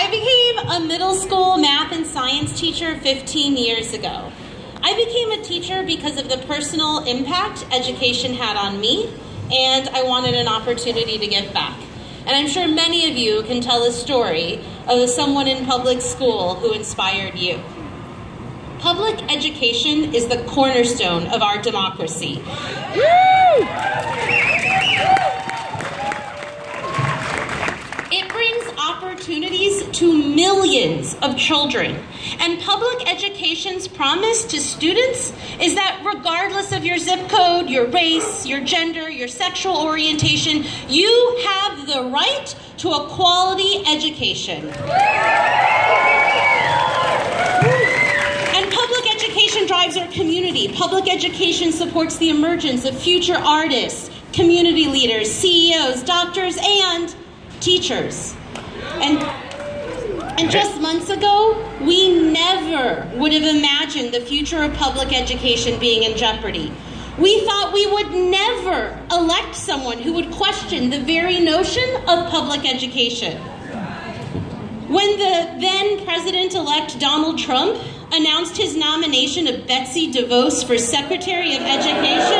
I became a middle school math and science teacher 15 years ago. I became a teacher because of the personal impact education had on me, and I wanted an opportunity to give back. And I'm sure many of you can tell a story of someone in public school who inspired you. Public education is the cornerstone of our democracy. Opportunities to millions of children. And public education's promise to students is that regardless of your zip code, your race, your gender, your sexual orientation, you have the right to a quality education. And public education drives our community. Public education supports the emergence of future artists, community leaders, CEOs, doctors, and teachers. And and just months ago, we never would have imagined the future of public education being in jeopardy. We thought we would never elect someone who would question the very notion of public education. When the then president elect Donald Trump announced his nomination of Betsy DeVos for Secretary of Education,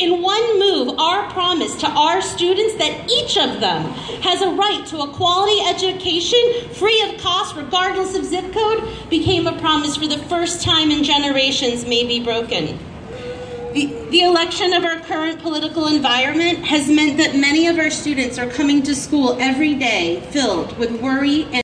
In one move, our promise to our students that each of them has a right to a quality education free of cost, regardless of zip code, became a promise for the first time in generations may be broken. The, the, election of our current political environment has meant that many of our students are coming to school every day filled with worry and